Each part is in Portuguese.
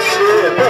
você.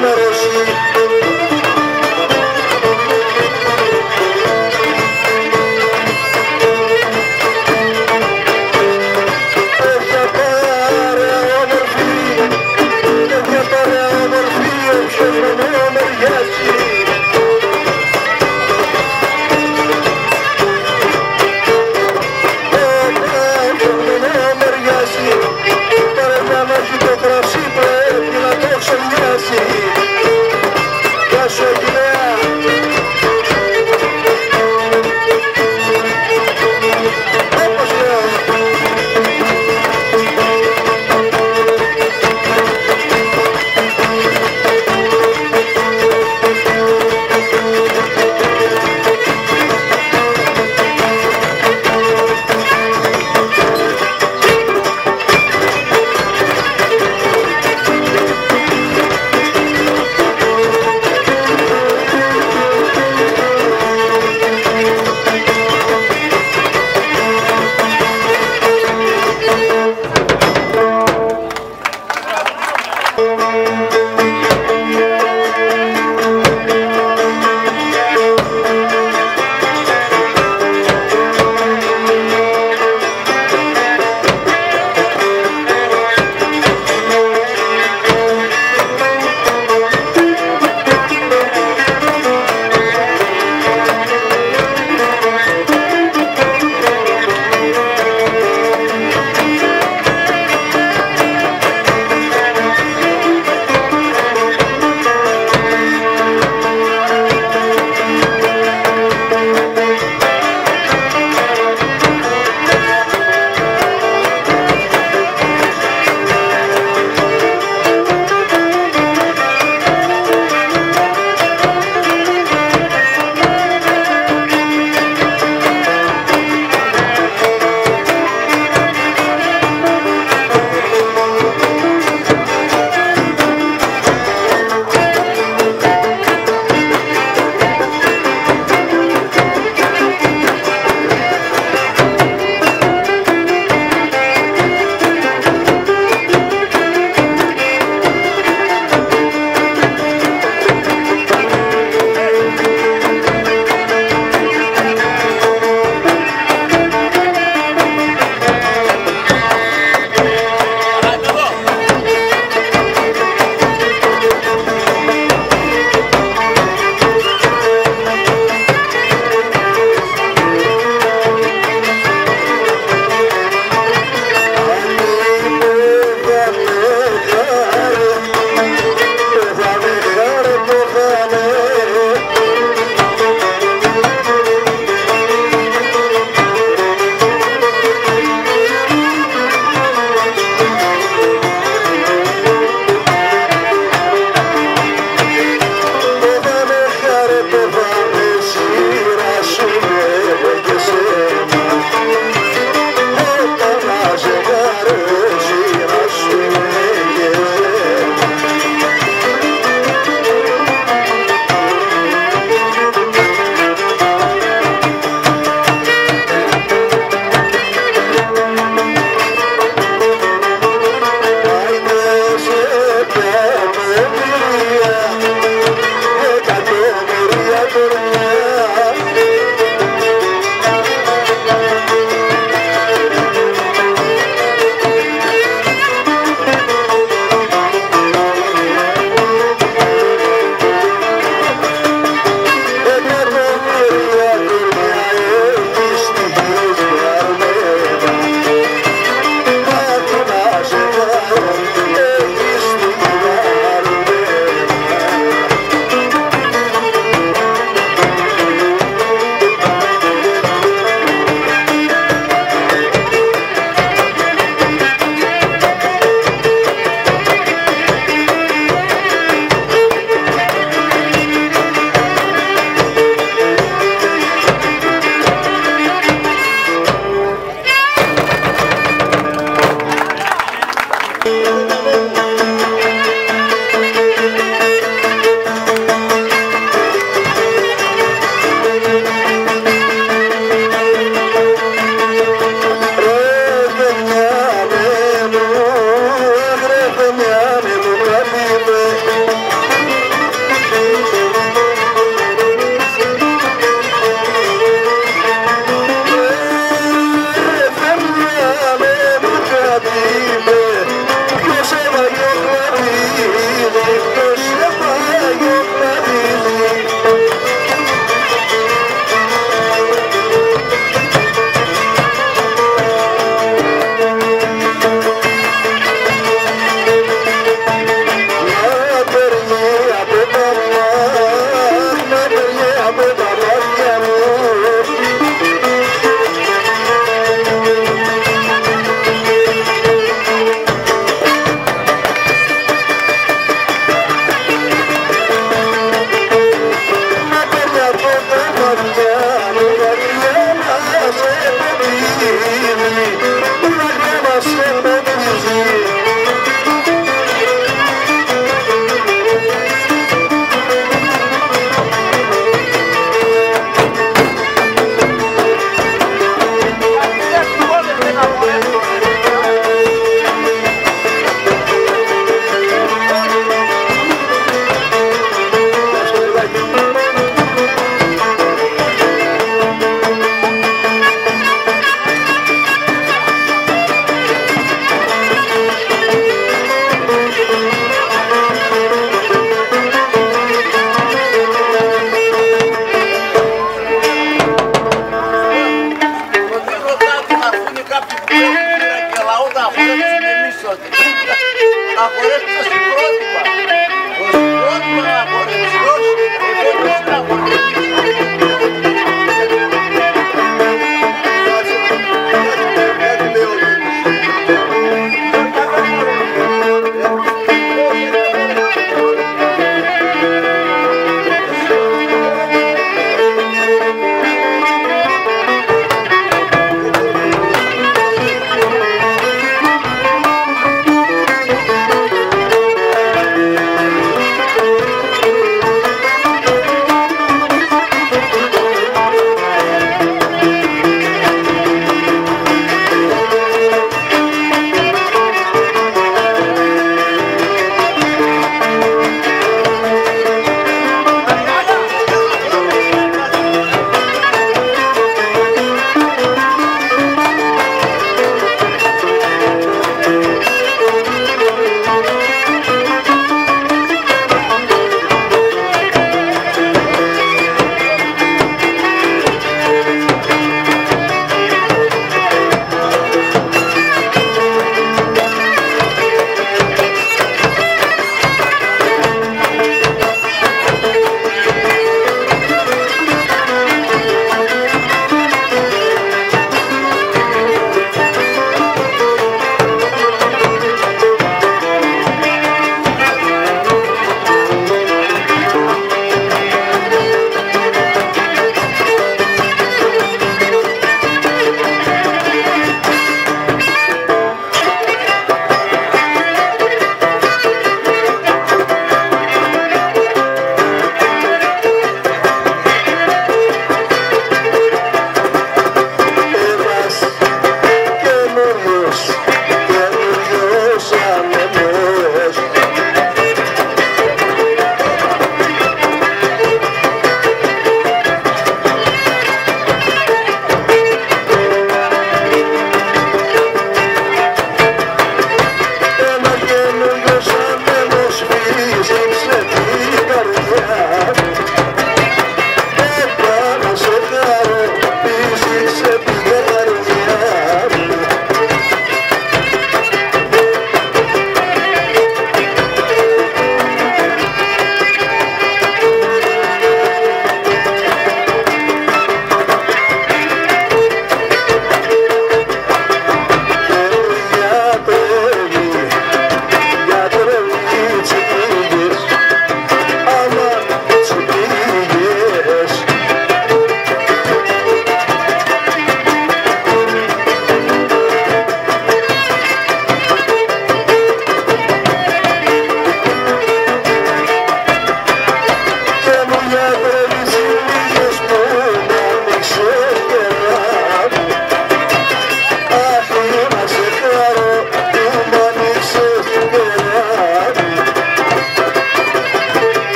numeroși